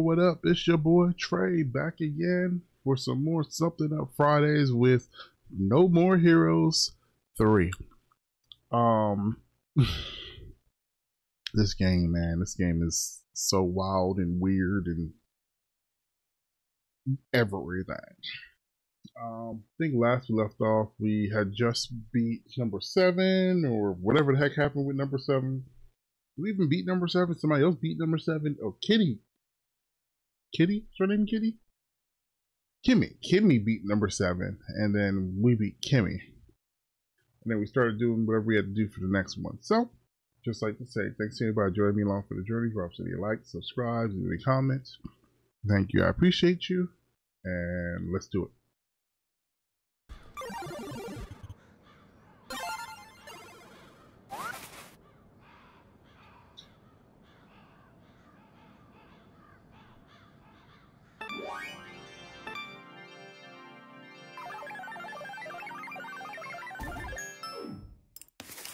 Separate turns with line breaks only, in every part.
what up? It's your boy Trey back again for some more Something Up Fridays with No More Heroes 3. Um, this game, man, this game is so wild and weird and everything. Um, I think last we left off, we had just beat number seven or whatever the heck happened with number seven. We even beat number seven? Somebody else beat number seven? Oh, Kitty. Kitty? Is her name Kitty? Kimmy. Kimmy beat number seven, and then we beat Kimmy. And then we started doing whatever we had to do for the next one. So, just like to say, thanks to anybody joining me along for the journey. Drop any likes, subscribe, any comments. Thank you. I appreciate you. And let's do it.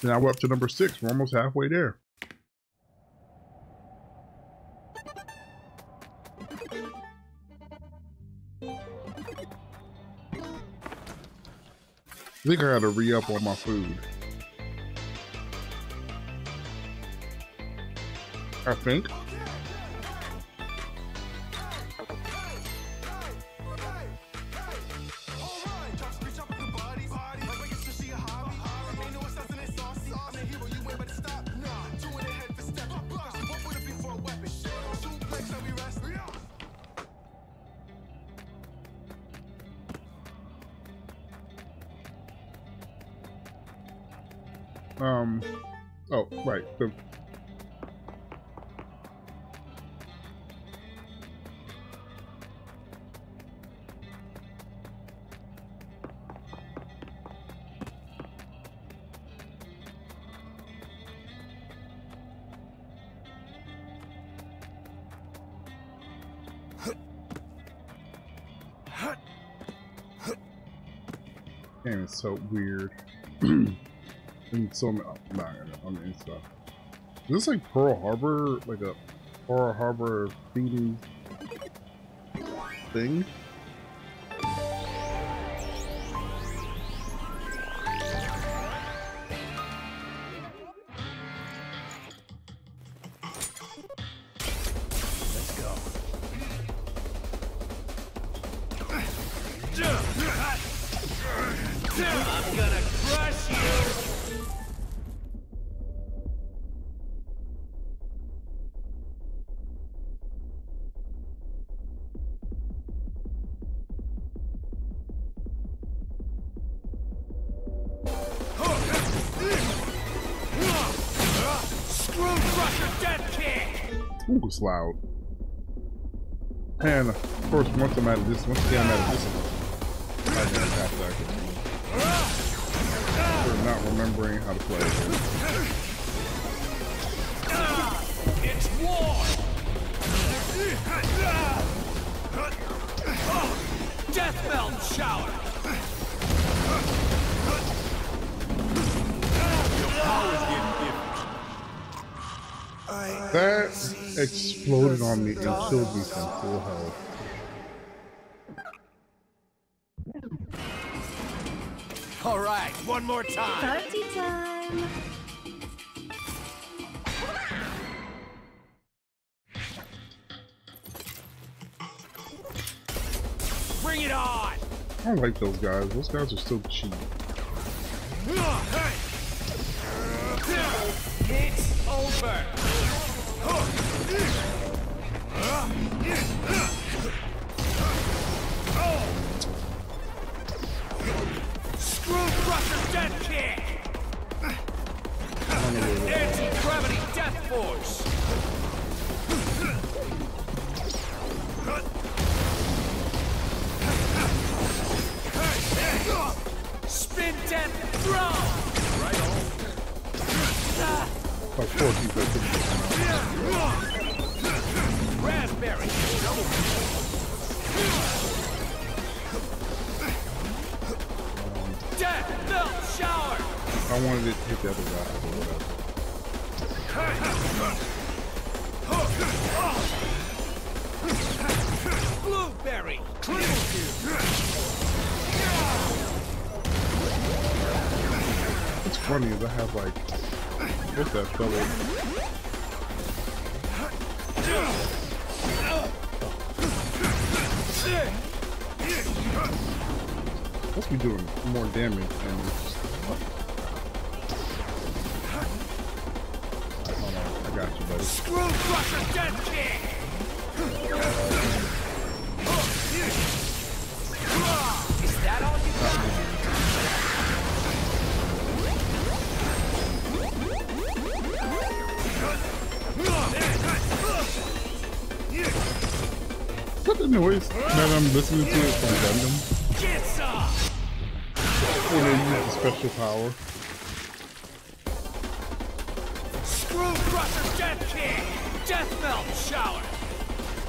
Now we're up to number six. We're almost halfway there. I think I gotta re-up on my food. I think. Um, oh, right. The, game is so weird. and so I'm not on the Insta. Is this like Pearl Harbor, like a Pearl Harbor theme thing? It's loud. And of course, once I'm out of this, once again I'm out of this one, I got half second. For not remembering how to play.
It's war! Death melt shower! Your power's getting different.
That exploded on me and killed me from full health.
All right, one more time.
Party time!
Bring it on!
I don't like those guys. Those guys are so cheap.
Raspberry. Death shower.
I wanted to hit the other guy, I have like what's that fellow? Must be doing more damage on, oh, I got you, buddy.
Screw Crusher Death Kick! Is that
I'm listening to from Gundam when they use the special power?
Screw Crusher Death Kick! Death Melt Shower!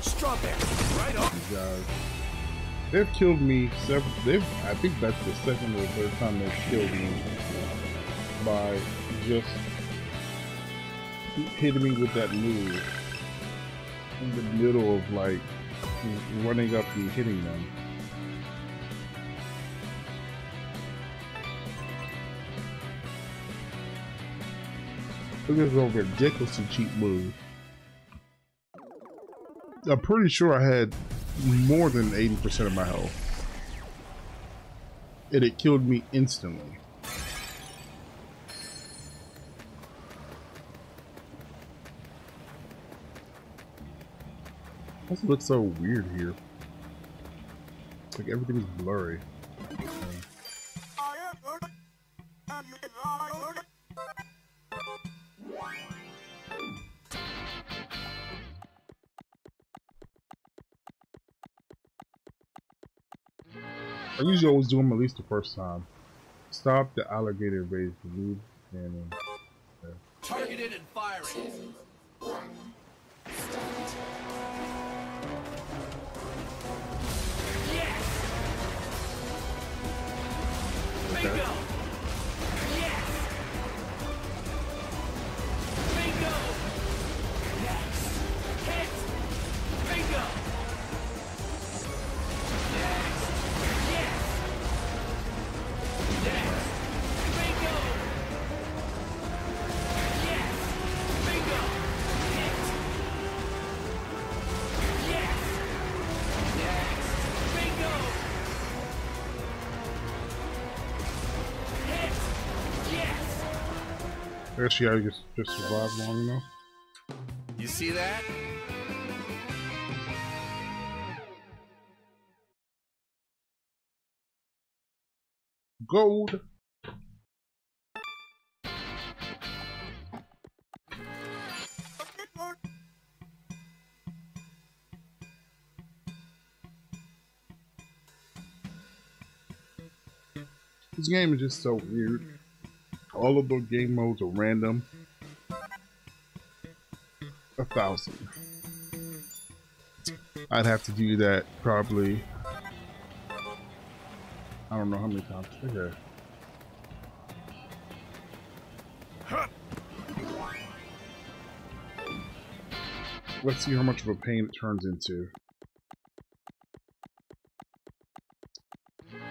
Strawberry, right on.
These guys, they've killed me several. They've, I think that's the second or third time they've killed me by just hitting me with that move in the middle of like running up and hitting them. Look at this a ridiculously cheap move. I'm pretty sure I had more than 80% of my health. And it killed me instantly. This looks so weird here. Like everything's blurry. I usually always do them at least the first time. Stop the alligator raise the move and uh,
Targeted and firing. Yes! Bingo!
I guess you gotta just, just survive long enough.
You see that?
Gold! This game is just so weird. All of the game modes are random. A thousand. I'd have to do that probably. I don't know how many times. Okay. Let's see how much of a pain it turns into.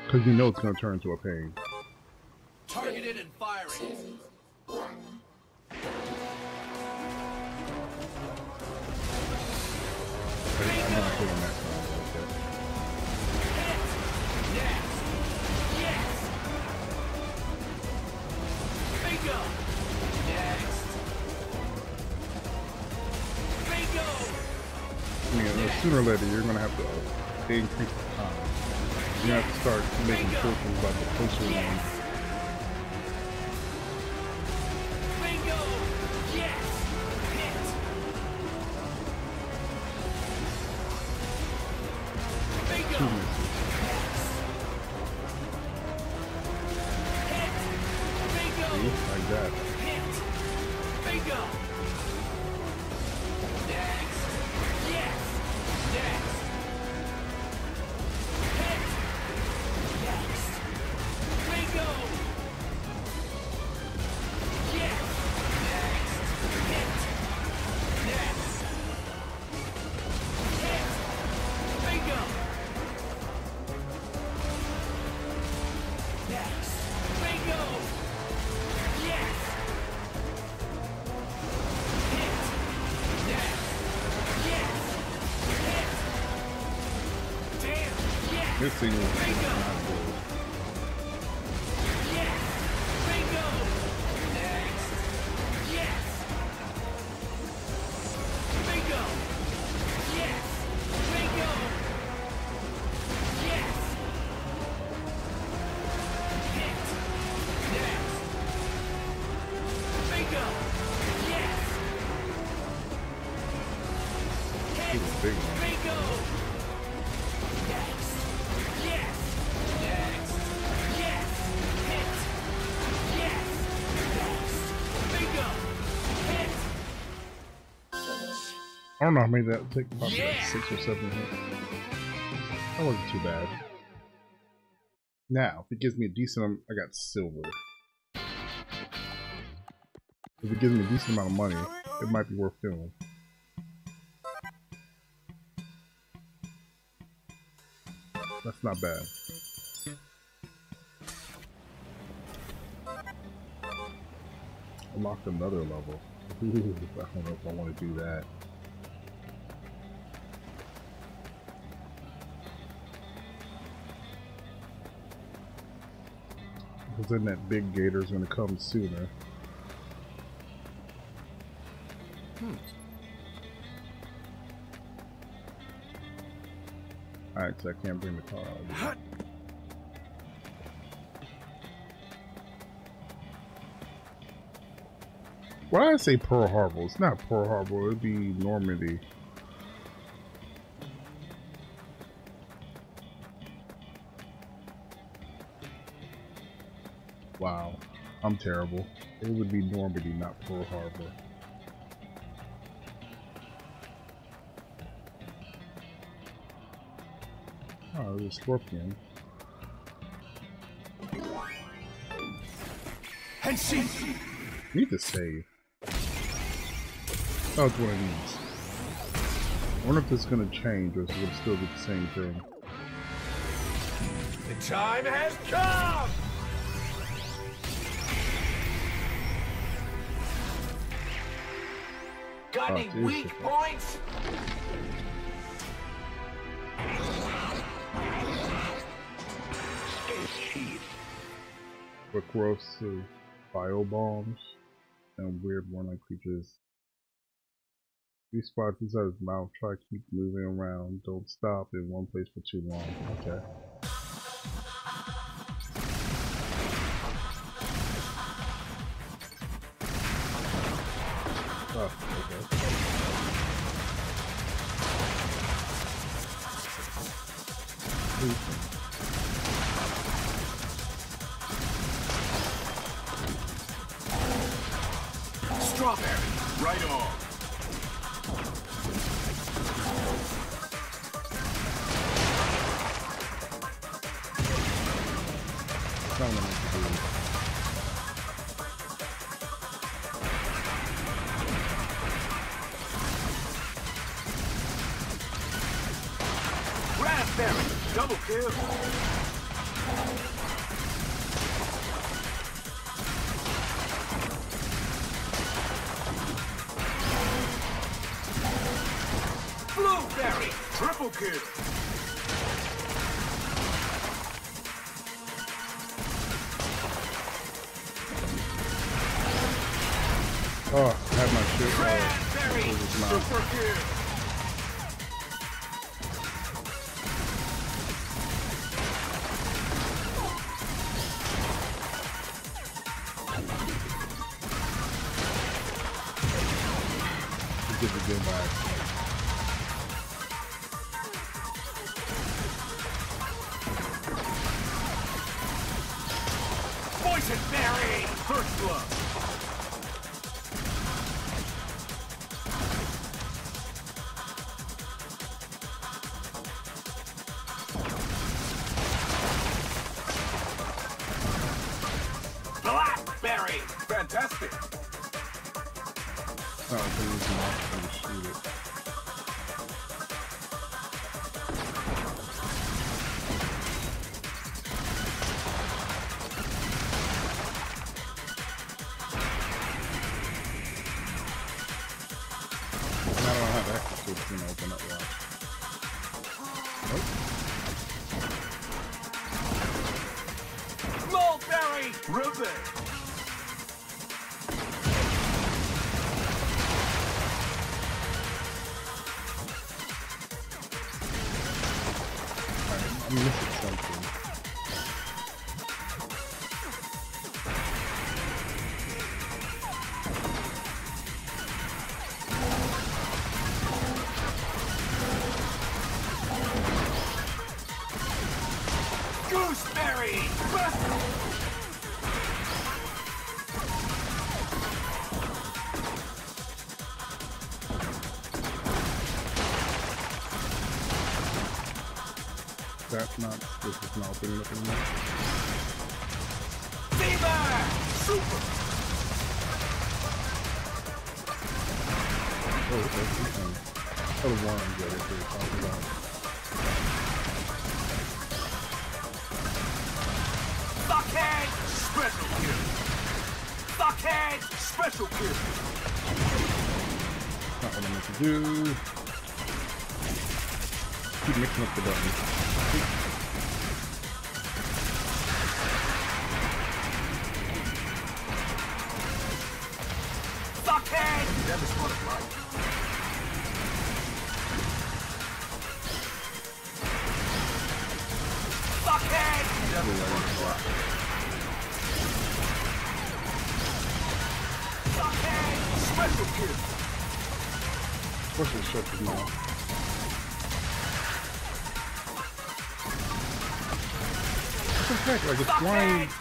Because you know it's going to turn into a pain. Later, you're to have to uh, increase the time. To have to start making choices about the closer don't know how many that take. Probably like six or seven hits. That wasn't too bad. Now, if it gives me a decent, am- I got silver. If it gives me a decent amount of money, it might be worth doing. That's not bad. Unlocked another level. Ooh, I don't know if I want to do that. Because then that big gator's gonna come sooner. Hmm. Alright, so I can't bring the car out. Why I say Pearl Harbor? It's not Pearl Harbor, it'd be Normandy. Wow, I'm terrible. It would be Normandy, not Pearl Harbor. Oh, there's a scorpion.
And she
Need to save. Oh, it's one of these. I wonder if this is gonna change or if it's gonna still be the same thing.
The time has come! Got
Oh,
any weak points?
But corrosive bio bombs and weird one-eyed creatures. These spots inside his mouth. Try to keep moving around. Don't stop in one place for too long. Okay. Oh, okay.
Strawberry, right on. Triple
That's not, this is not opening up anymore.
Fever. Super.
Oh, okay. okay. Oh, the ones that we're talking about.
Fuckhead. Special kill. Fuckhead. Special kill.
Not what I meant to do. Keep mixing up the buttons.
Fuckhead.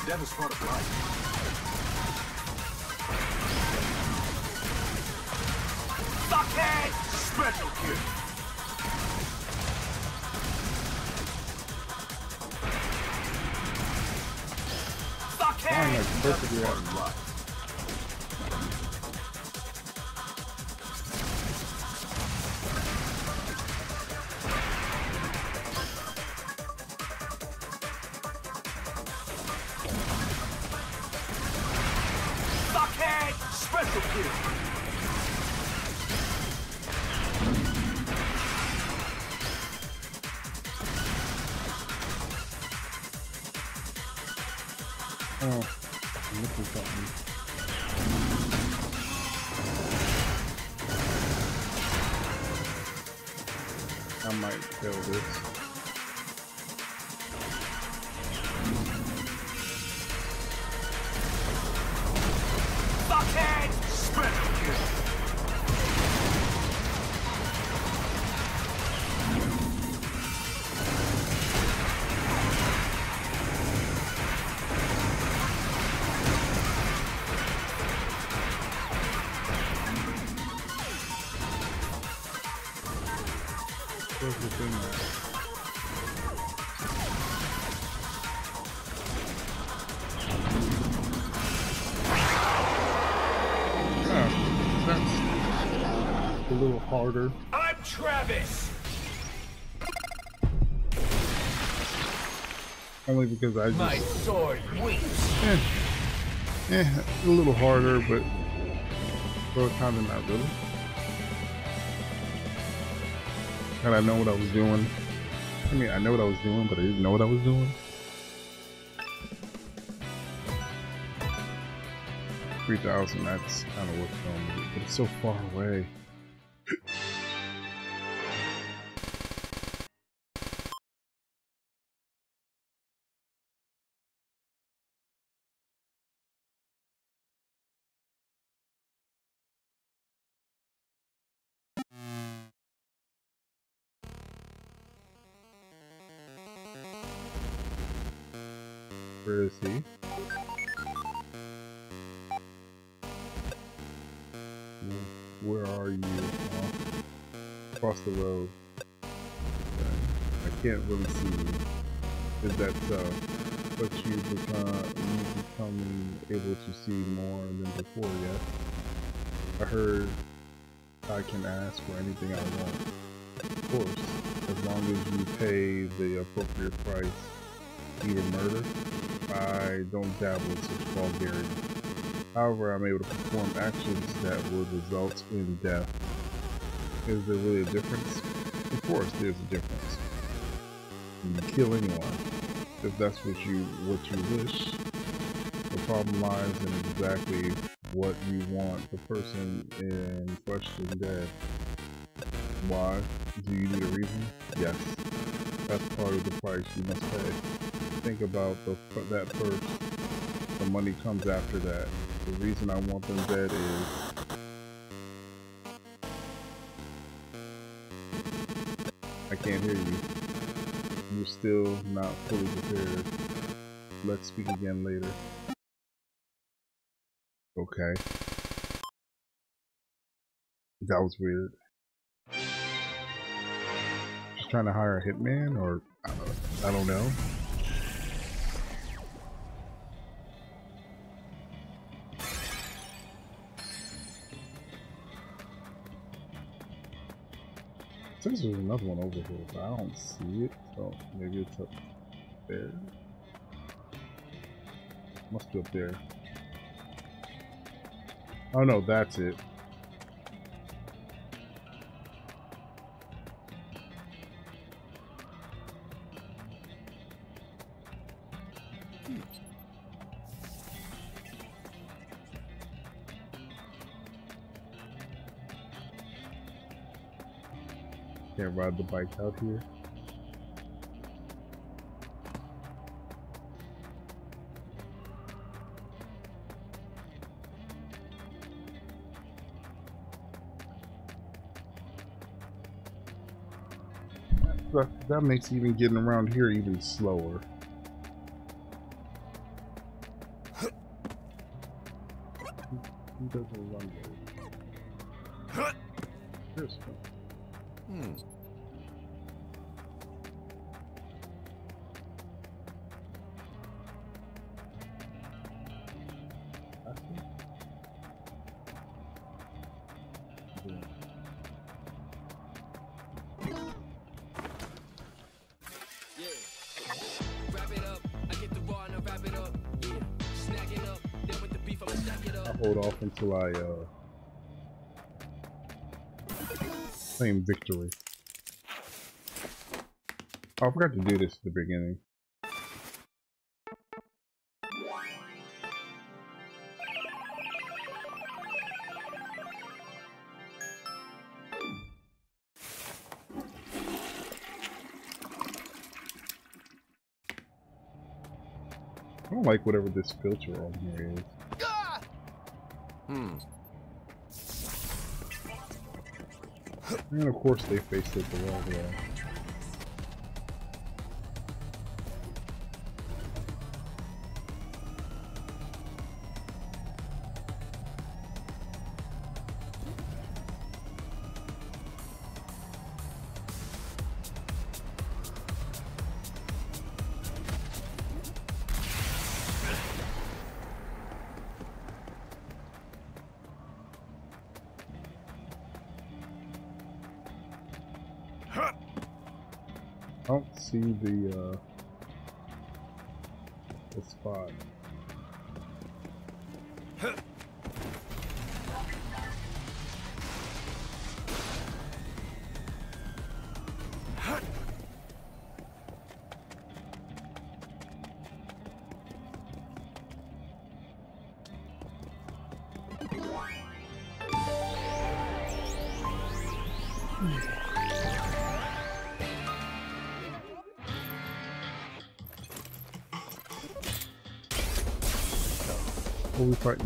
That is what I like.
Only because I
My
just
sword weeps.
eh, eh, a little harder, but well, kind of not really. And I know what I was doing. I mean, I know what I was doing, but I didn't know what I was doing. Three thousand. That's kind of what's going but it's so far away. Really see. Is that so? But you become you becoming able to see more than before yet? I heard I can ask for anything I want. Of course, as long as you pay the appropriate price. Even murder. I don't dabble in such vulgarity. However, I'm able to perform actions that would result in death. Is there really a difference? Of course, there's a difference. You kill anyone, if that's what you what you wish. The problem lies in exactly what you want the person in question dead. Why? Do you need a reason? Yes. That's part of the price you must pay. Think about the, that first. The money comes after that. The reason I want them dead is... I can't hear you. You're still not fully prepared. Let's speak again later. Okay. That was weird. Just trying to hire a hitman, or I don't know. Since there's another one over here, but I don't see it, so maybe it's up there. Must be up there. Oh no, that's it. Can't ride the bike out here. that, that makes even getting around here even slower. Claim victory. Oh, I forgot to do this at the beginning. I don't like whatever this filter on here is. Hmm. And of course they faced it the wrong way. The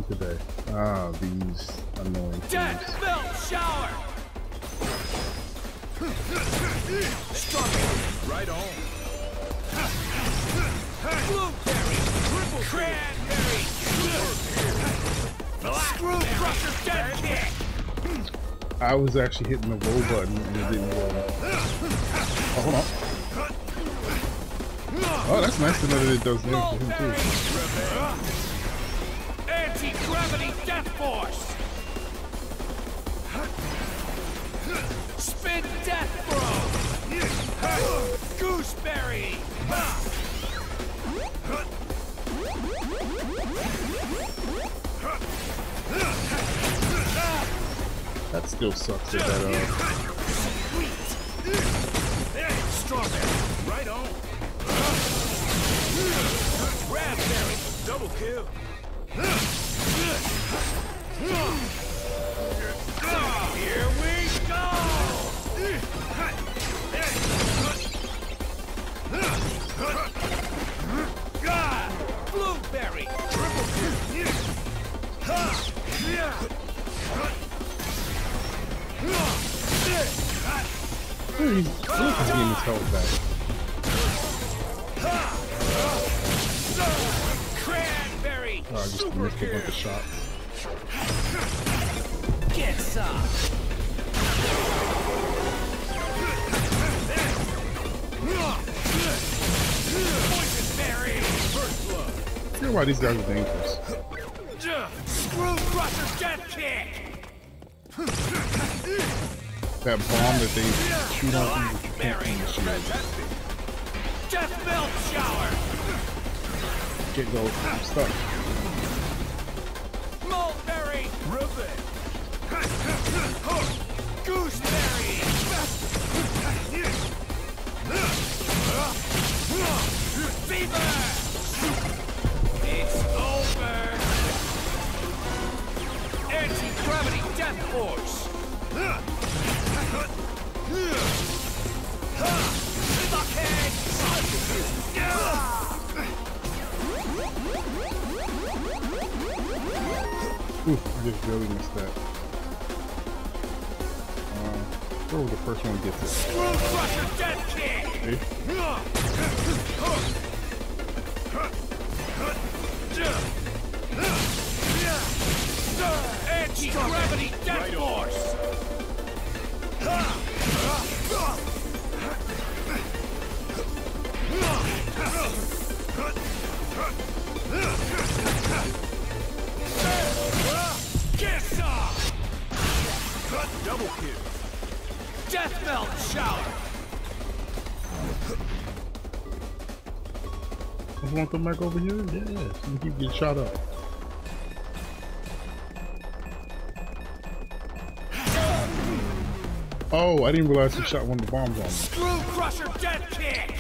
today? Ah, these annoying
Death thieves. Melt shower! right on. Blueberry! Triple cranberry! Screw crusher death kick!
I was actually hitting the roll button and it didn't work. Oh, hold on. Oh, that's nice to know that it does damage to him too.
Anti-gravity death force! Spin death throw! Gooseberry!
That still sucks at that uh
Strawberry, right on. Raspberry, double kill. Cranberry!
Oh, I just missed it with the shot why these guys are dangerous.
Screw Crusher death kick!
That bomb that they shoot on you, can't.
Death melt shower!
Get go. I'm stuck.
Mulberry! Rivet!
Oof, I just really missed that. Was the first one gets it?
Screw Crusher! Anti-gravity death force! Kiss Death melt shower!
You want to come back over here? Yeah, so you keep getting shot up. Oh, I didn't realize he shot one of the bombs on me.
Screw Crusher Death Kick!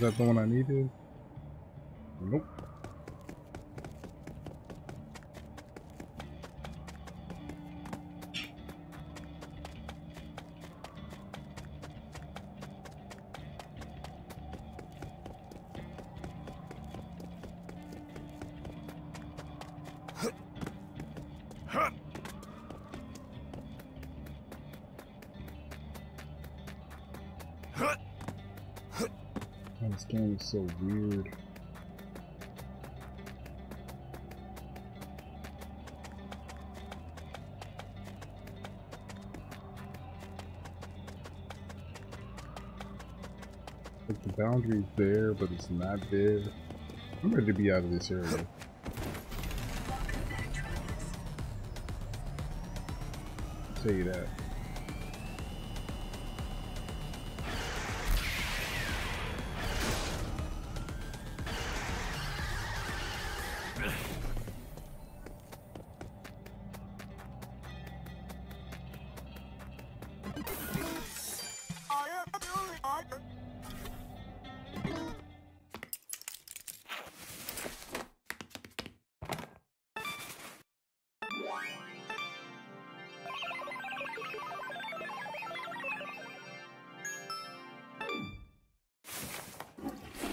That the one I needed? Is so weird. Like the boundary's there, but it's not there. I'm ready to be out of this area. I'll tell you that.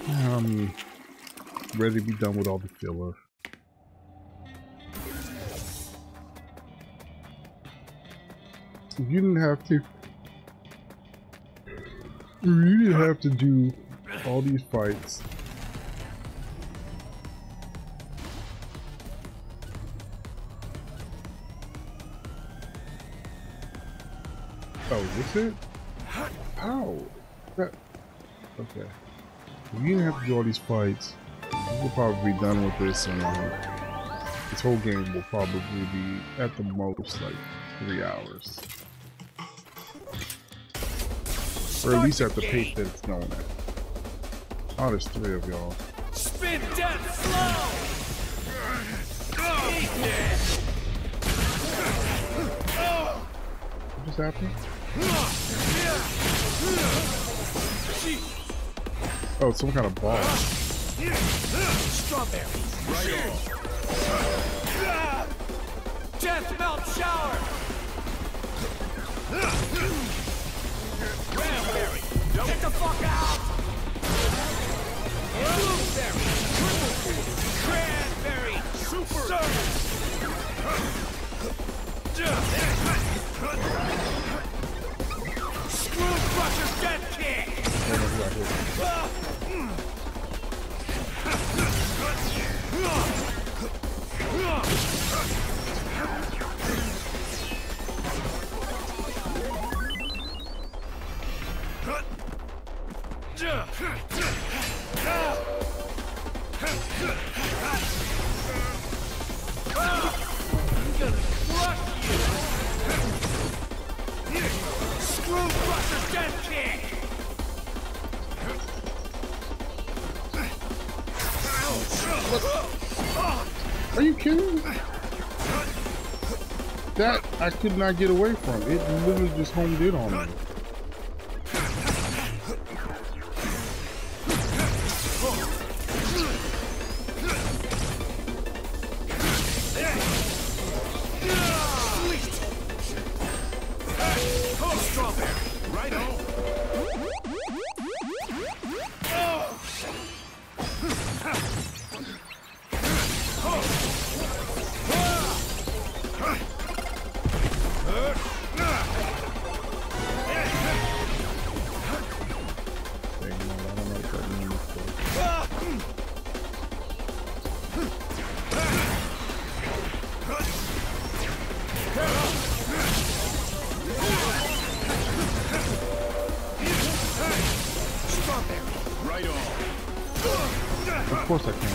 Um, ready to be done with all the filler. You didn't have to, you didn't have to do all these fights. Oh, is this it? How? That, okay. You didn't have to do all these fights, we'll probably be done with this and uh, this whole game will probably be at the most like three hours. Or at least at the pace that it's going at. Oh, there's three of y'all.
Spin death slow!
What just happened? Oh, it's some kind of ball.
Strawberries. Death melt shower! Cranberry! Get the fuck out! Blueberry! Cranberry! Super! Screw Crusher's death kick!
I don't know who I hit.
Screw Crusher's death kick!
Are you kidding? me? That I could not get away from. It It literally just homed in on me. Course I can't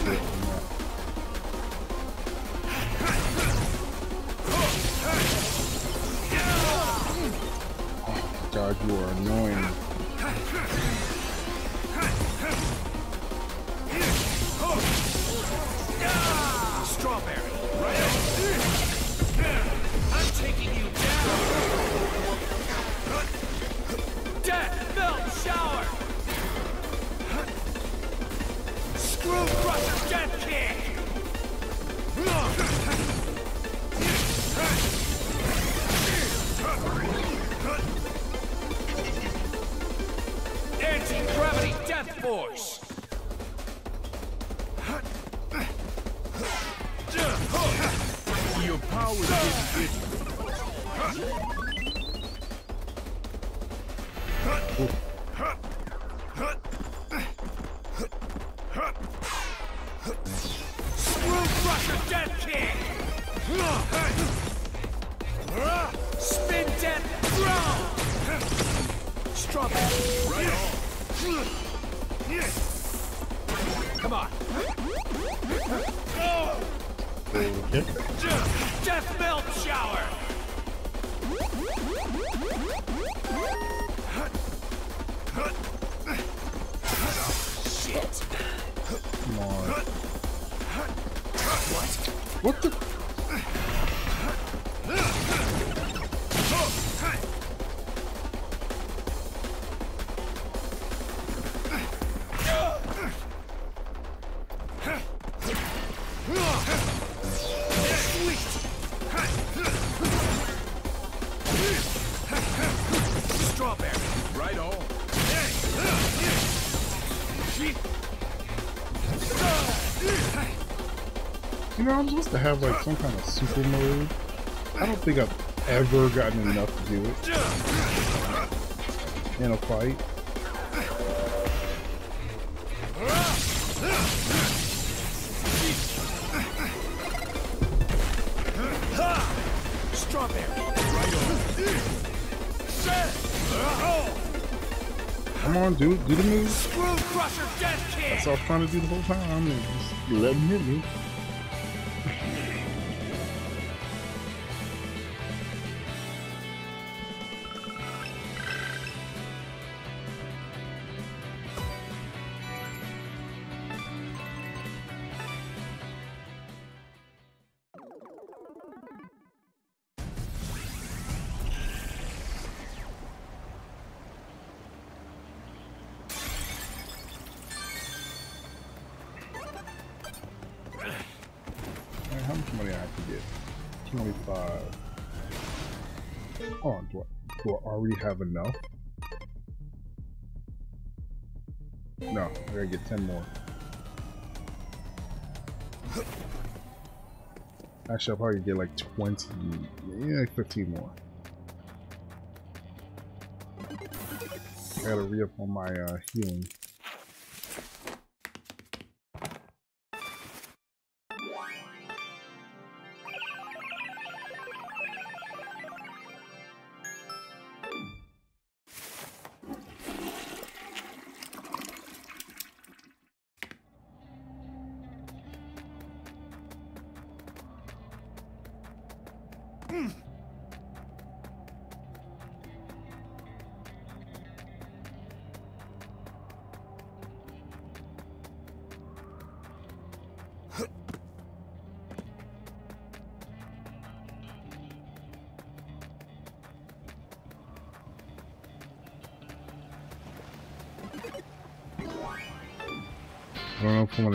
You know, I'm supposed to have like some kind of super mode. I don't think I've ever gotten enough to do it in a fight.
Strawberry.
Come on, dude, do the move.
Screw Crusher Death Kick.
That's all I was trying to do the whole time. Just let him hit me. 25. Oh, do I, do I already have enough? No, I gotta get 10 more. Actually, I'll probably get like 20, yeah, like 15 more. I gotta re up on my uh, healing.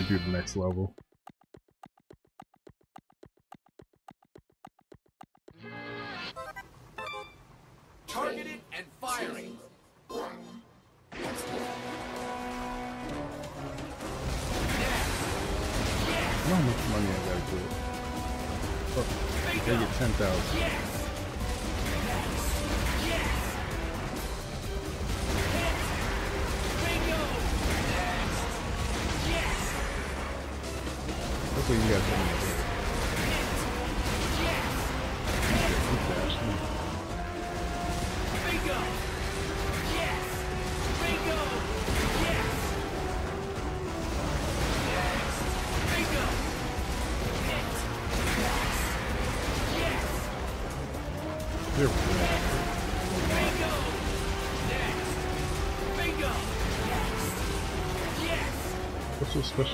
Do the next level. What's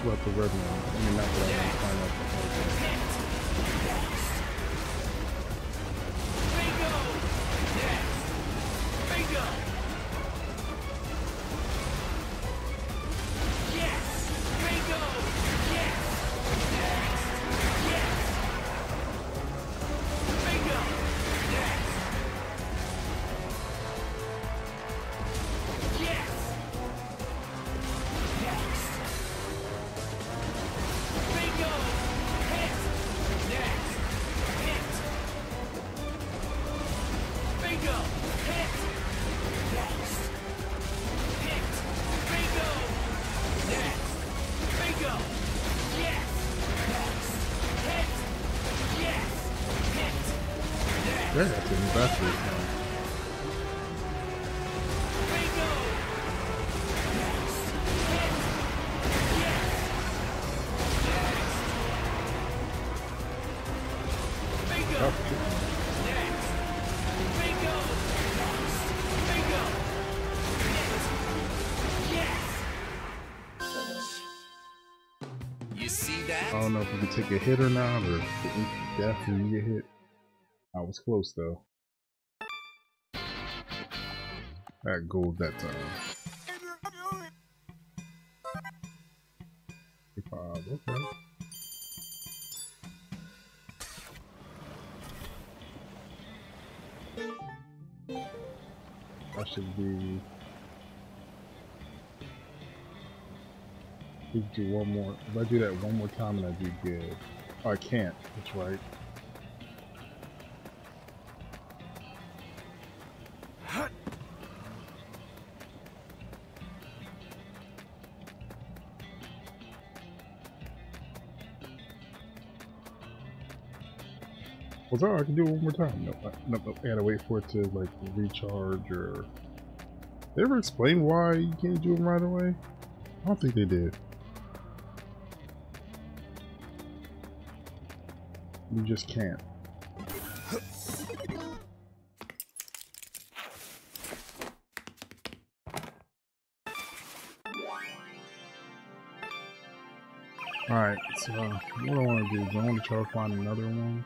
take a hit or not, or death when you get hit. I was close though. That gold that time. do one more, if I do that one more time and I do good. Oh, I can't, that's right. Well, sorry. I can do it one more time. No, I, no, no, I to wait for it to like recharge or. They ever explain why you can't do them right away? I don't think they did. You just can't. Alright, so what I want to do is I want to try to find another one.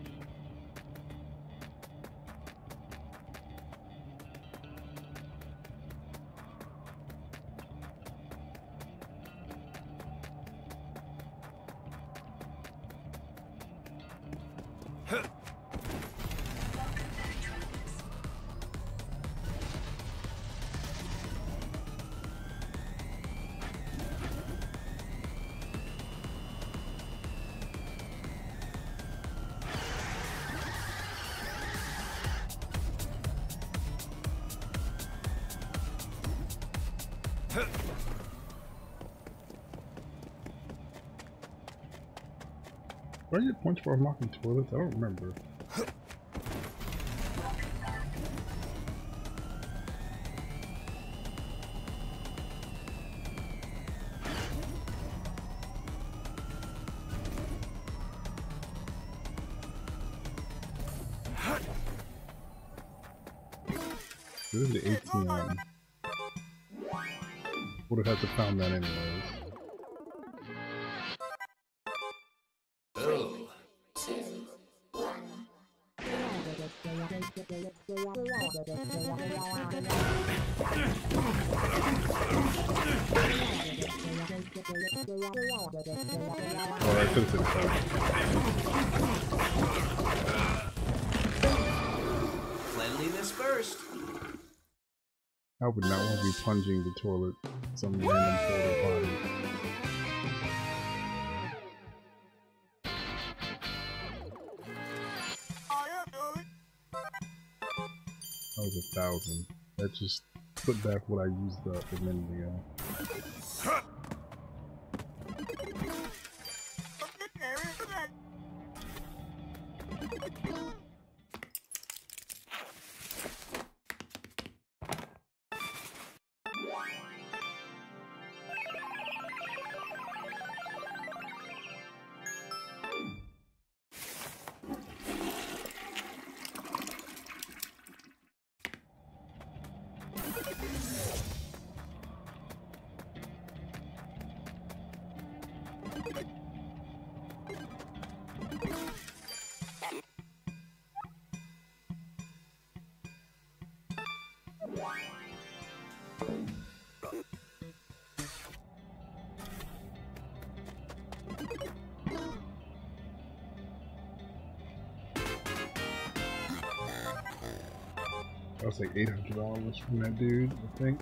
points for unlocking toilets? I don't remember. This is the ATM. Would have had to found that anyways. Plunging the toilet some random portal body. That was a thousand. That just put back what I used up a minute ago. Was like $800 from that dude, I think.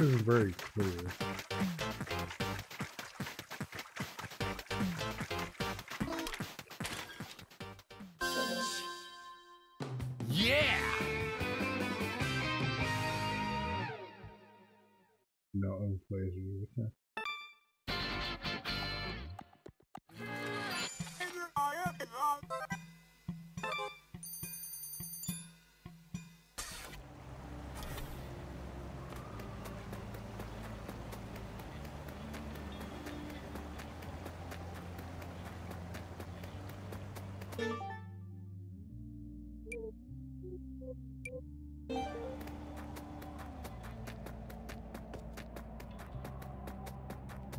Isn't very clear.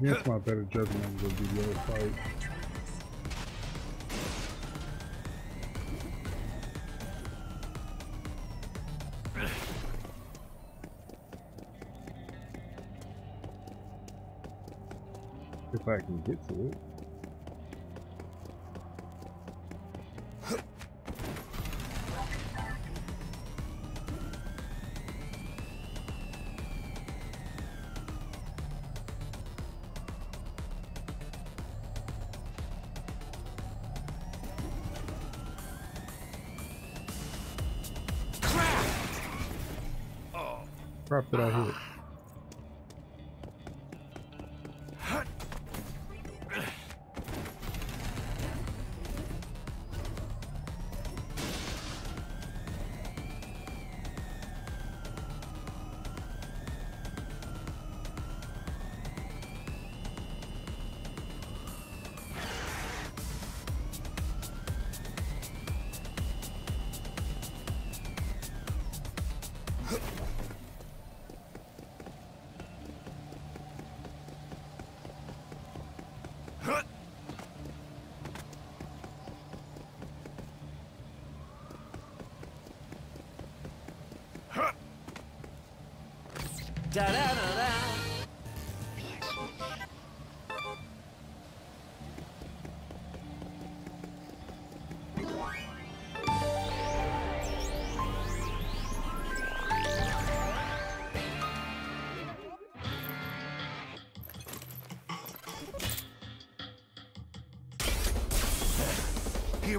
Against my better judgment, I'm gonna do the other fight. If I can get to it.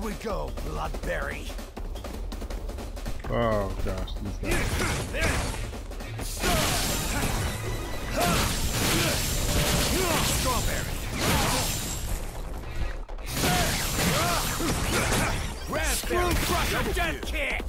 We go, Bloodberry.
Oh gosh, these guys.
Strawberry.
Raspberry crusher death kick.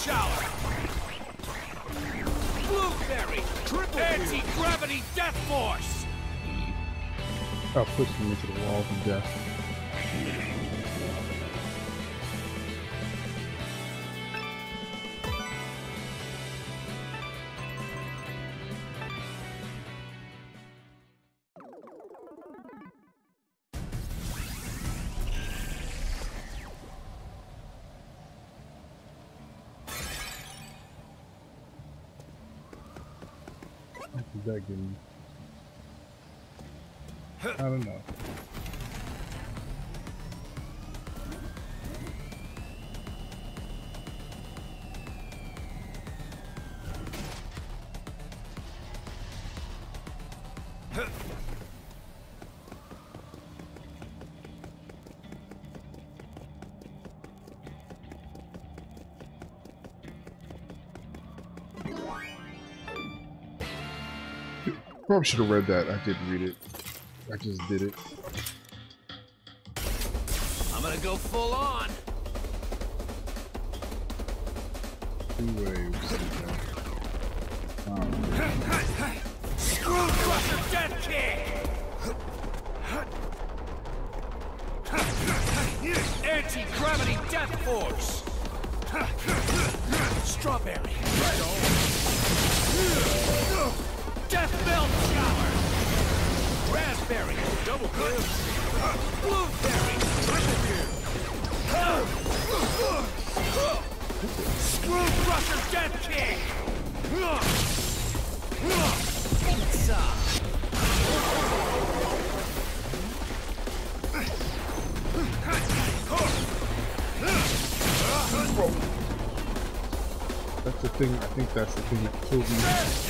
Shower. Blueberry. Triple Anti-gravity death force.
I pushed him into the wall of death. What probably should have read that. I didn't read it. I just did it.
I'm gonna go full on.
Two waves. Um,
Screw crusher death kick. Anti-gravity death force. Strawberry. Right Death Melt Shower! Raspberry! Double kill! Blueberry! Triple! Screw Crusher Death Kick! Pizza!
that's the thing. I think that's the thing that killed me.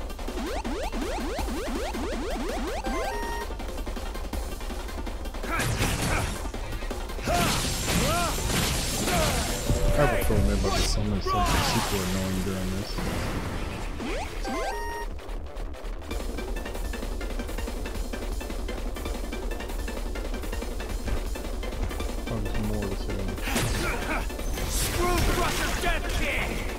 about to summon something super annoying during this. More.
Screw Crusher Death Kick!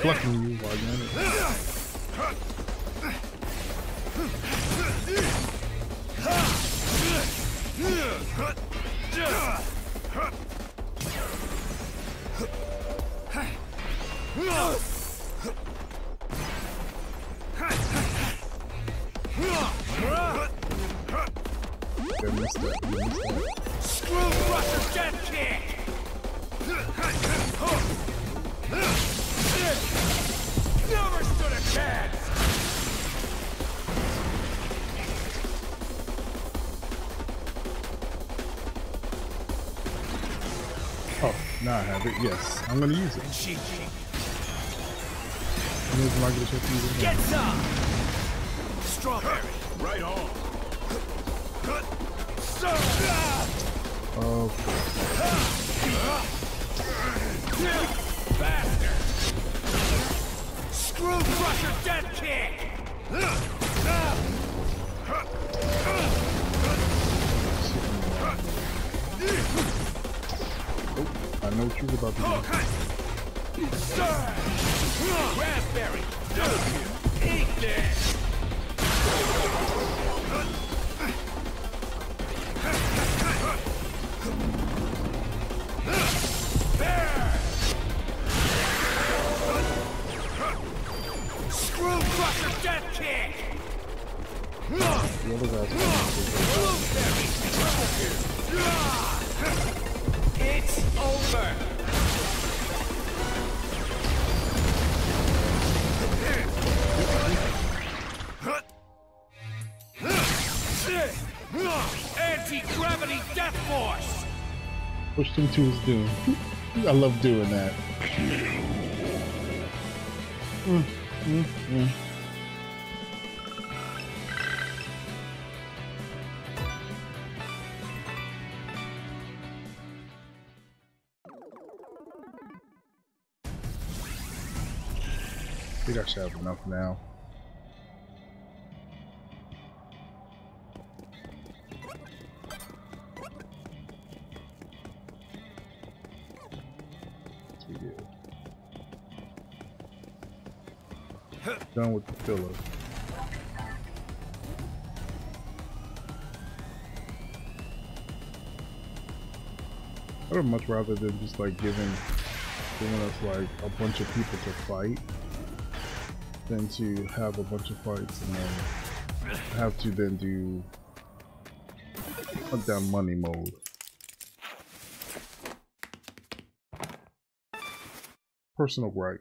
Plucking you I have it. Yes, I'm gonna use it.
Cheap, cheap. Kick!
The other guy's coming.
Blueberry! Triple kill! It's over! Anti-gravity death force!
Pushed him to his doom. I love doing that. Mm, mm, mm. Should have enough now. Done with the filler. I would much rather than just like giving giving us like a bunch of people to fight than to have a bunch of fights and then have to then do hunt down money mode. Personal right.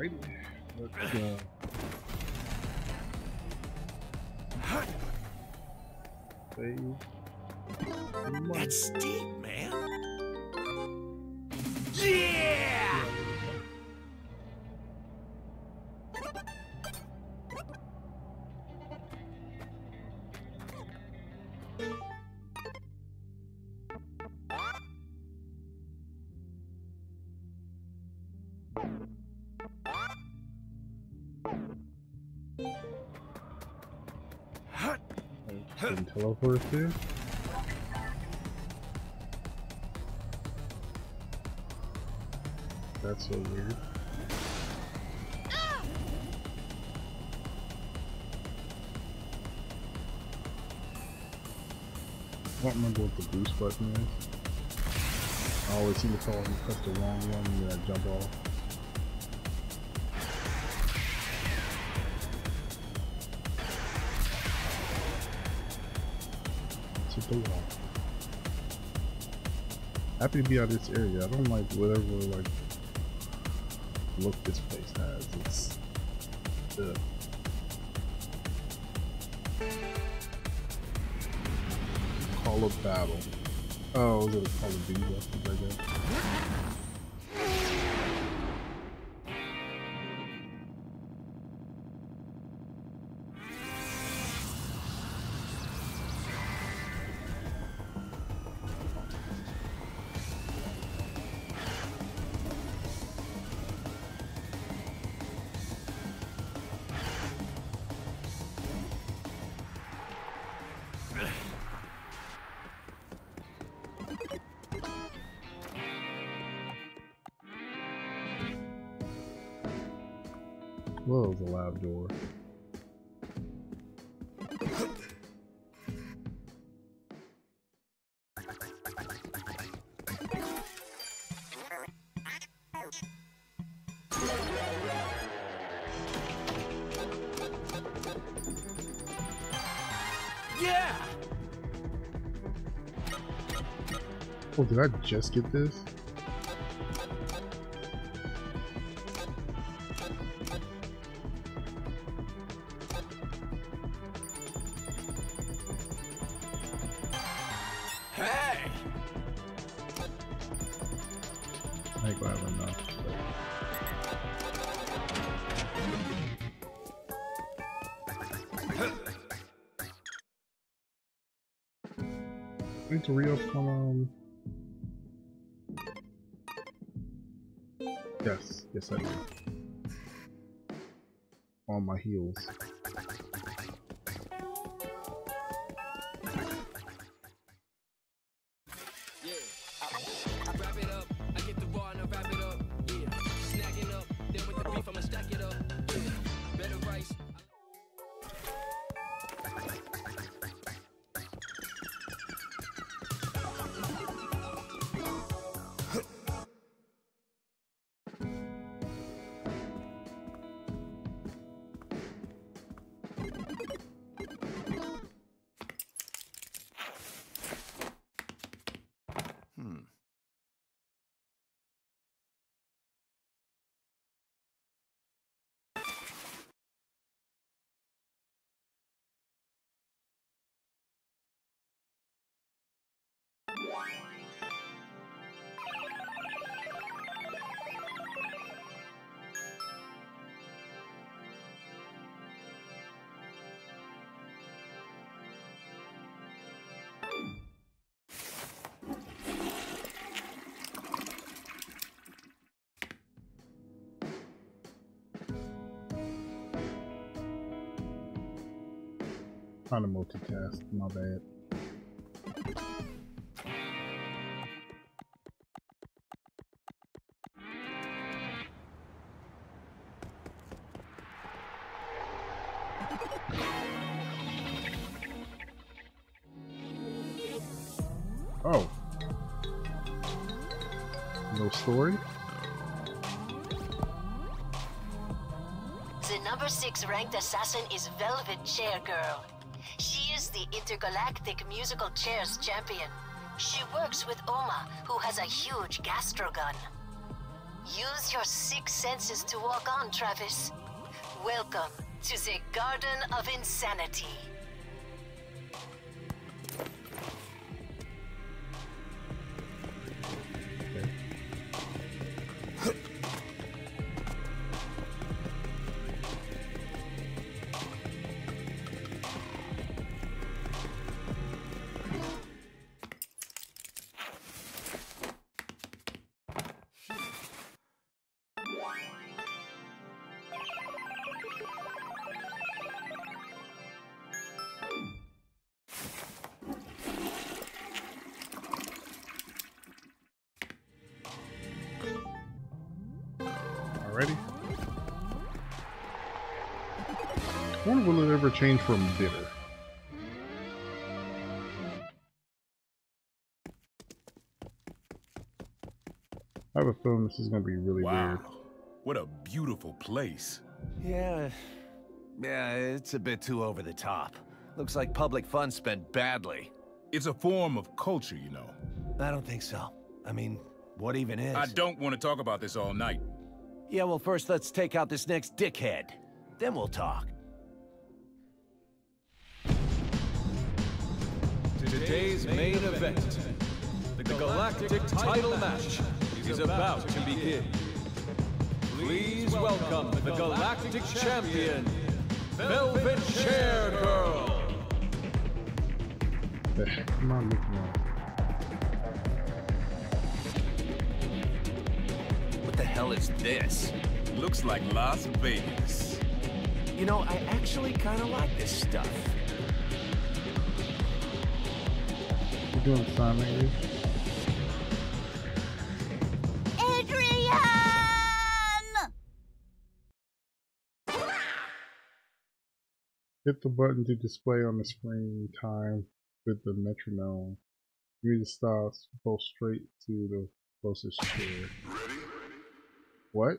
Alright, let's go. Save.
That's steep, man.
Can teleport here. That's so weird. I don't remember what the boost button is. Oh, I always seem to fall and press the wrong one and then I jump off. Happy to be out of this area. I don't like whatever like look this place has. It's ugh. Call of battle. Oh, was it a Call of Duty reference, I guess? Did I just get this? Heels. Trying to multitask, my bad. Oh. No story?
The number six ranked assassin is Velvet Chair Girl. Intergalactic musical chairs champion. She works with Ohma, who has a huge gastro gun. Use your six senses to walk on, Travis. Welcome to the Garden of Insanity.
Wonder will it ever change from bitter? I have a feeling this is gonna be really
Wow.
weird.
What a beautiful place.
Yeah, yeah, it's a bit too over the top. Looks like public funds spent badly.
It's a form of culture, you know.
I don't think so. I mean, what even is?
I don't want to talk about this all night.
Yeah, well, first let's take out this next dickhead. Then we'll talk.
Today's main event.
The galactic title match is about to begin. Please welcome the galactic champion, Velvet Chair Girl.
What the hell is this?
Looks like Las Vegas.
You know, I actually kind of like this stuff.
You doing sign language?
Adrian!
Hit the button to display on the screen time with the metronome. you Music stops, go straight to the closest chair. What?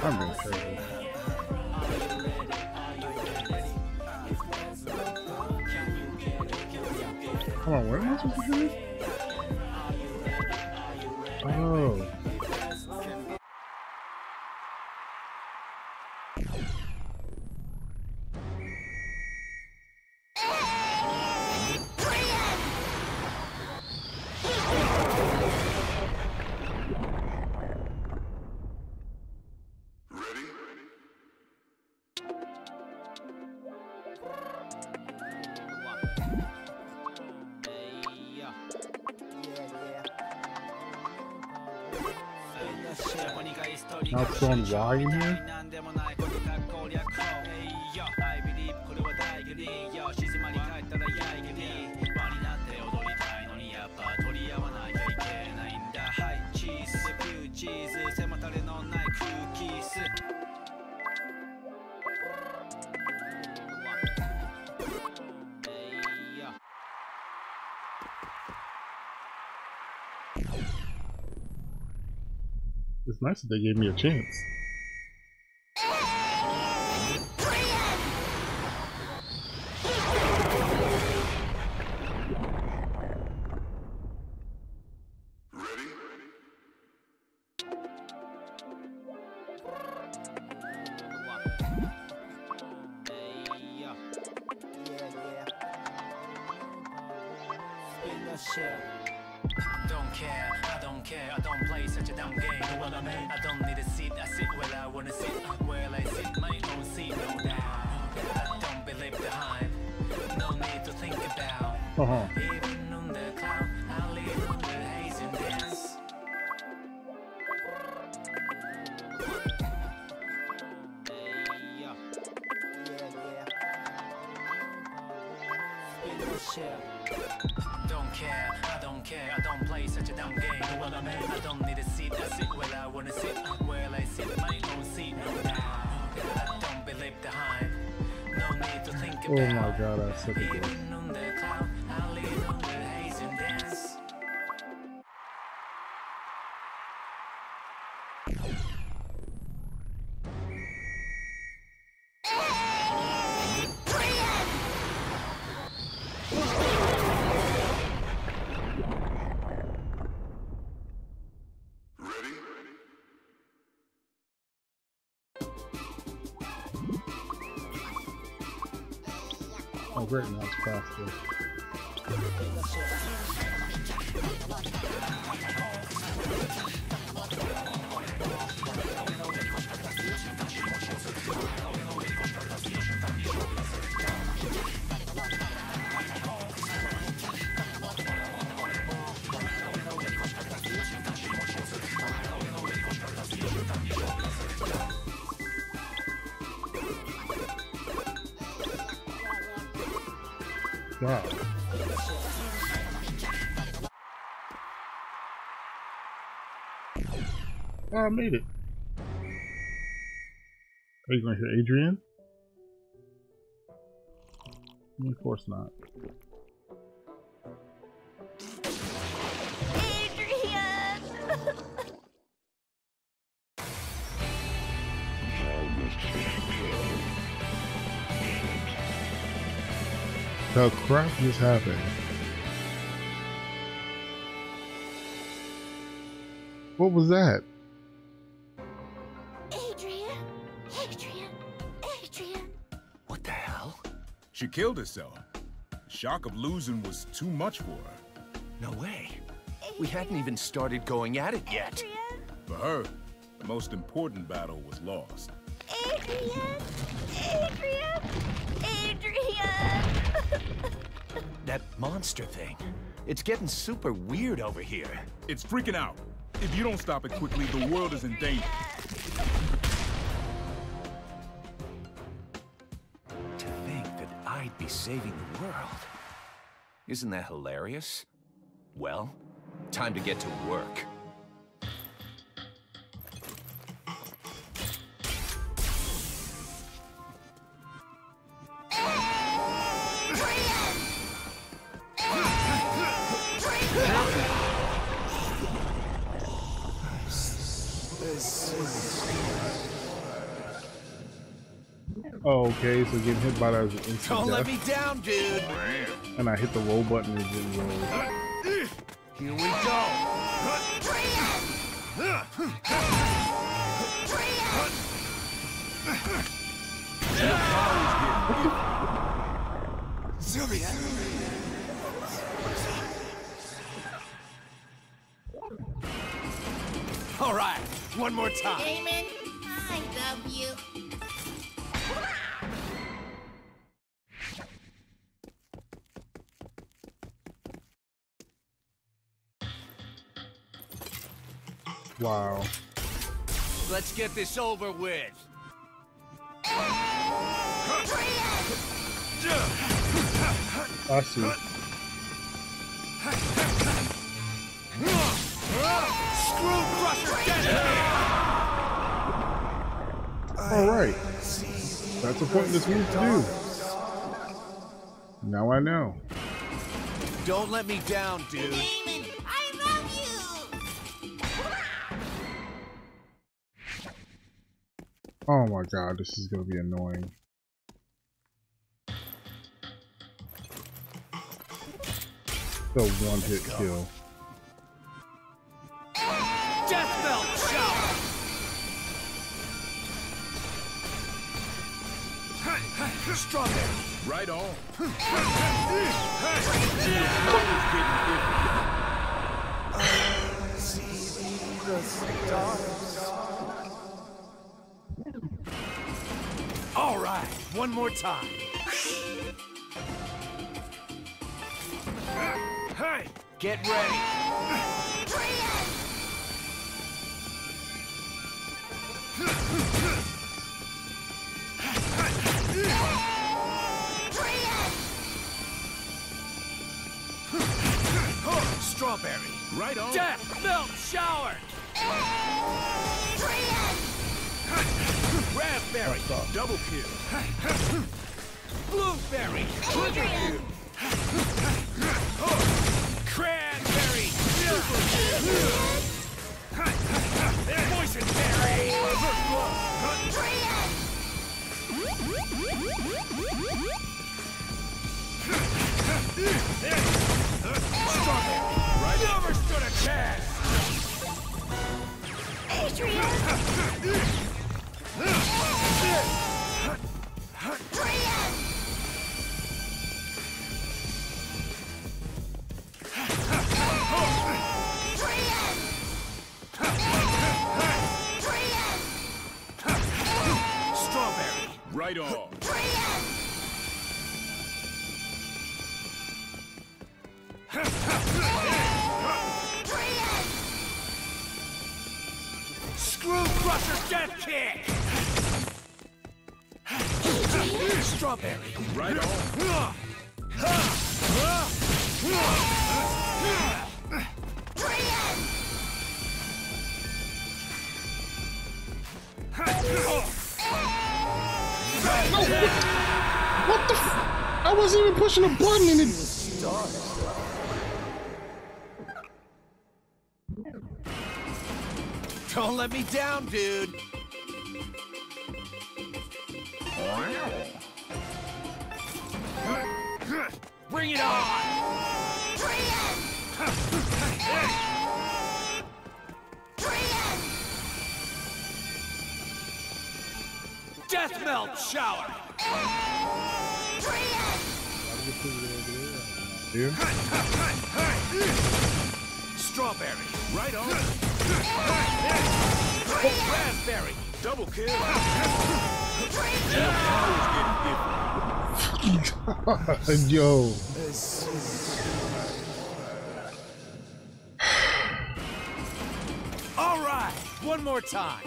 I'm being terrible. Come on, where am I supposed to do? Oh. Now throwing Y in here? Nice that they gave me a chance.
Dance. Don't care, I don't care, I don't play such a dumb game. Know I mean? I don't need a seat, I sit where I wanna sit. Where I sit, my own seat, no doubt. I don't believe the hype, no need to think
Oh my god, that's such a great, now it's faster. I made it. Are you gonna hit Adrian? Of course not.
Adrian!
The crap just happened. What was that?
Killed herself. The shock of losing was too much for her.
No way. We hadn't even started going at it yet.
For her, the most important battle was lost.
Adrian! Adrian! Adrian!
That monster thing. It's getting super weird over here.
It's freaking out. If you don't stop it quickly, the world is in danger.
Saving the world. Isn't that hilarious? Well, time to get to work.
Okay, so getting hit by that is an instant
Don't let me down, dude!
And I hit the roll button and it didn't roll.
Here we go! All right, one more time.
Damon,
Wow.
Let's get this over with.
I see.
Screw Crusher Death!
Alright. That's a pointless move to do. Now I know.
Don't let me down, dude.
Oh my god, this is gonna be annoying. The one hit kill.
Death Melt Shower! Strawberry!
Right on.
All one more time. Hey, get ready. Strawberry.
Right on.
Death Melt Shower. Raspberry.
Double kill.
Blueberry.
Adrian! Oh.
Cranberry. Super kill.
Pushing a button and it.
Don't let me down, dude.
Yeah.
Strawberry, right on. Raspberry, double kill.
Yo.
All right, one more time.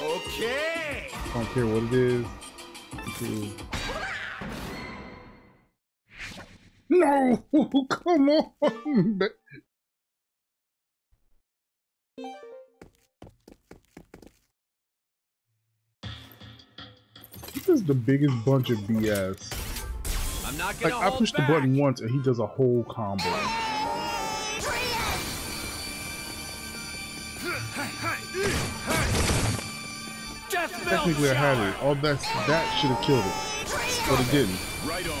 Okay.
I don't care what it is. No, come on. This is the biggest bunch of BS.
I'm not gonna
I
hold
push the button once and he does a whole combo. Technically, I had it. Oh, All that that should have killed it, but it didn't.
Right on.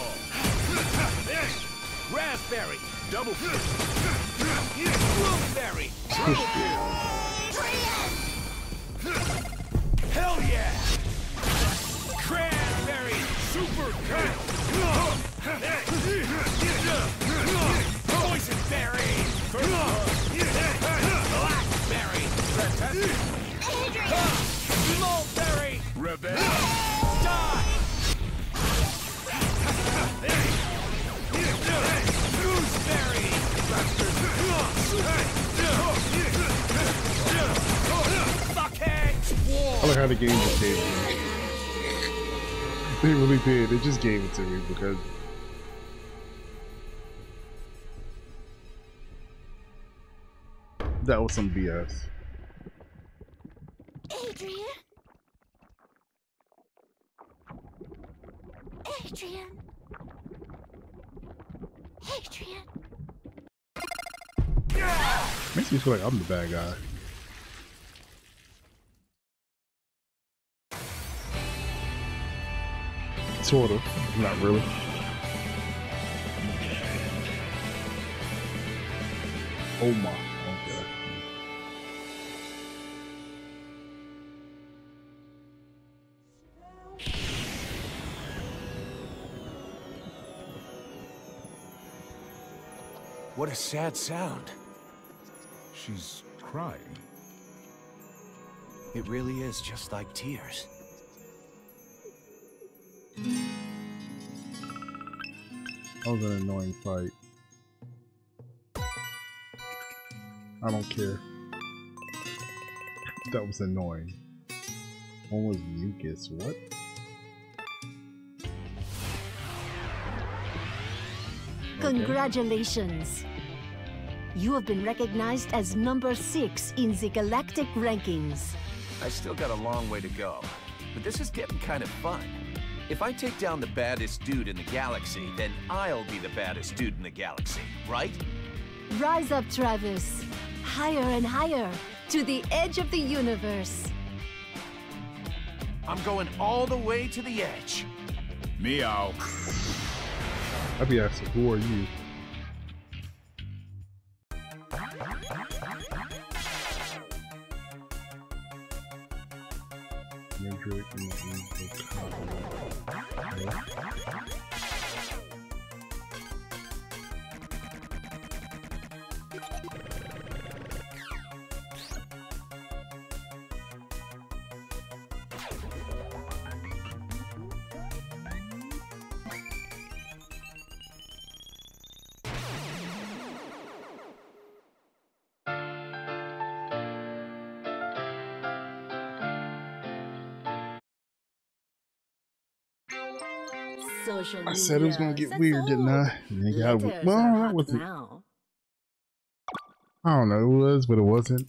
Double. Blueberry. Hell yeah! Cranberry, super kill. Fuckhead!
I like how the game just gave me. They really did. They just gave it to me because that was some BS.
Adrian? Adrian? Adrian?
Makes me feel like I'm the bad guy. Sort of. Not really. Oh my. Okay.
What a sad sound.
She's crying.
It really is just like tears.
That was an annoying fight. I don't care. That was annoying. One was mucus. What?
Congratulations! You have been recognized as number six in the galactic rankings.
I still got a long way to go, but this is getting kind of fun. If I take down the baddest dude in the galaxy, then I'll be the baddest dude in the galaxy, right?
Rise up, Travis. Higher and higher to the edge of the universe.
I'm going all the way to the edge.
Meow.
I'd be asking, who are you? Kendrick and
Social
I said it was gonna
media,
get weird, didn't. I? And it got, well, that wasn't.
now.
I don't know. It was, but it wasn't.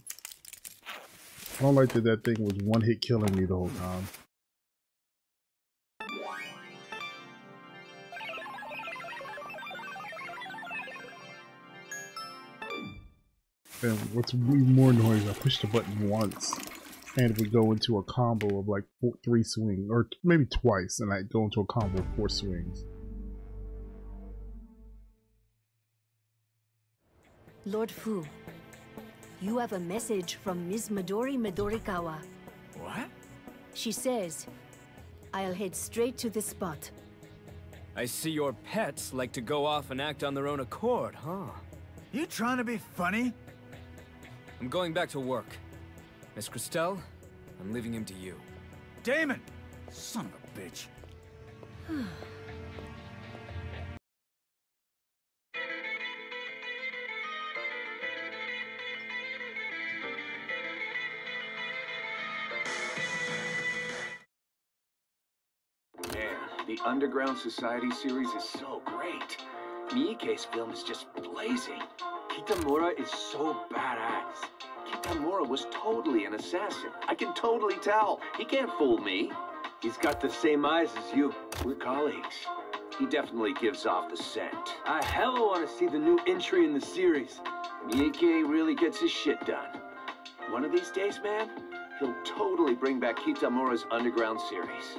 I don't like that that thing was one hit killing me the whole time. And what's even more noise? I pushed the button once and it would go into a combo of like four, three swings, or maybe twice, and I go into a combo of four swings.
Lord Fu, you have a message from Ms. Midori Midorikawa.
What?
She says, I'll head straight to the spot.
I see your pets like to go off and act on their own accord, huh?
You trying to be funny?
I'm going back to work. Miss Christel, I'm leaving him to you.
Damon! Son of a bitch.
Man, the Underground Society series is so great. Miike's film is just blazing. Kitamura is so badass. Kitamura was totally an assassin. I can totally tell. He can't fool me. He's got the same eyes as you. We're colleagues. He definitely gives off the scent.
I hella want to see the new entry in the series.
Miike really gets his shit done. One of these days, man, he'll totally bring back Kitamura's Underground series.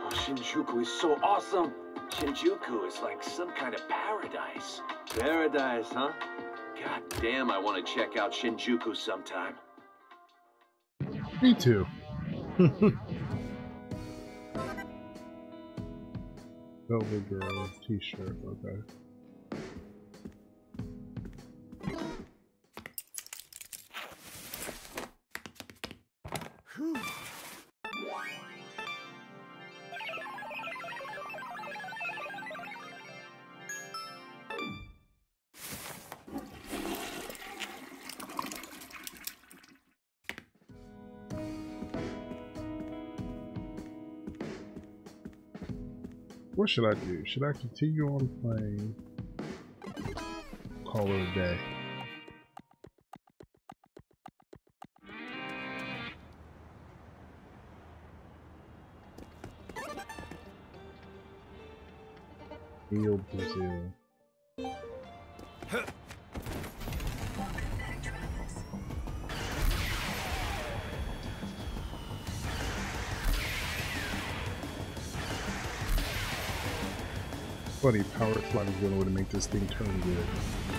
Oh, Shinjuku is so awesome.
Shinjuku is like some kind of paradise.
Paradise, huh?
God damn, I want to check out Shinjuku sometime.
Me too. Velvet Girl t-shirt, okay. What should I do? Should I continue on playing? Call it a day. Neo Brazil. Funny, power slide is the only way to make this thing turn good.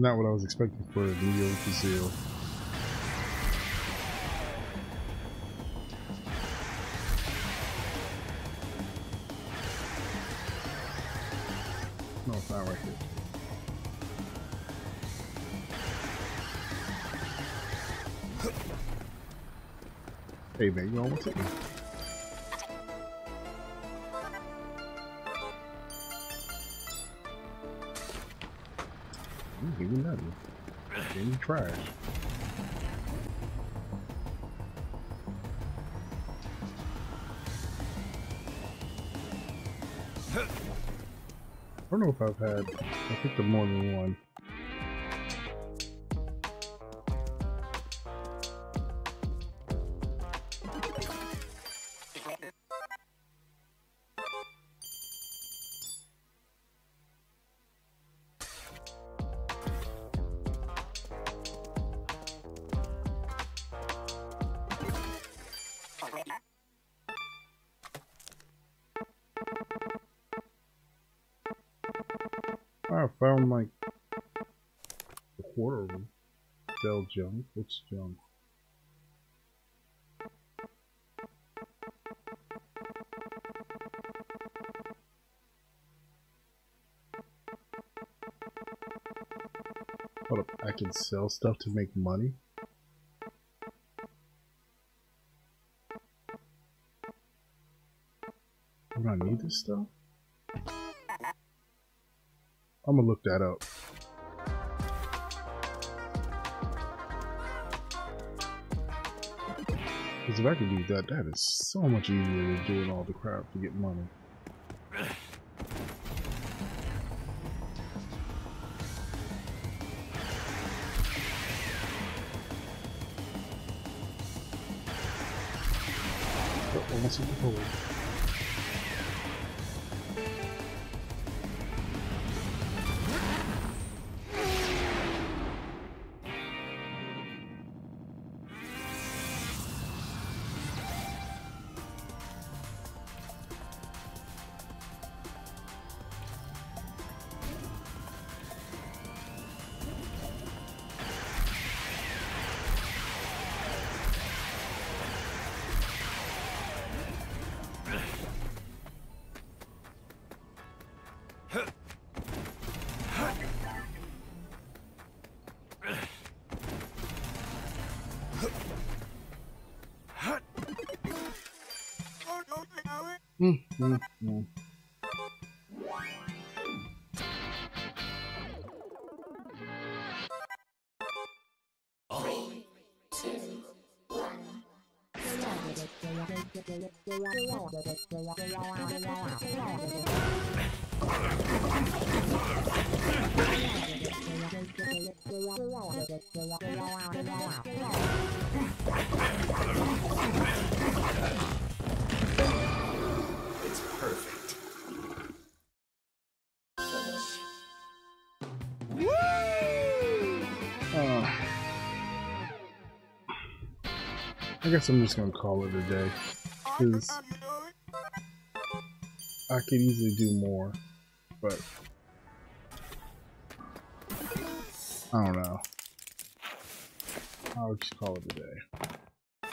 Not what I was expecting for Neo Brazil. No, it's not right here. Hey man, you almost hit me. Trash. I don't know if I've had, I think the more than one. Jones. Hold up, I can sell stuff to make money? Do I need this stuff? I'm gonna look that up. Because if I could do that, that is so much easier than doing all the crap to get money. I guess I'm just gonna call it a day. Because I could easily do more, but I don't know. I'll just call it a day.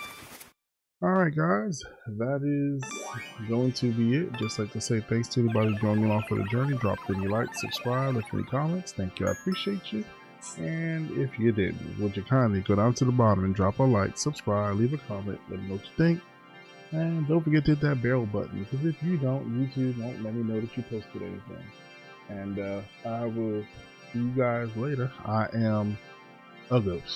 Alright guys, that is going to be it. Just like to say thanks to anybody joining along for the journey. Drop any likes, subscribe, leave any comments. Thank you, I appreciate you. And if you didn't, would you kindly go down to the bottom and drop a like, subscribe, leave a comment, let me know what you think. And don't forget to hit that bell button, because if you don't, YouTube won't let me know that you posted anything. And uh, I will see you guys later. I am a ghost.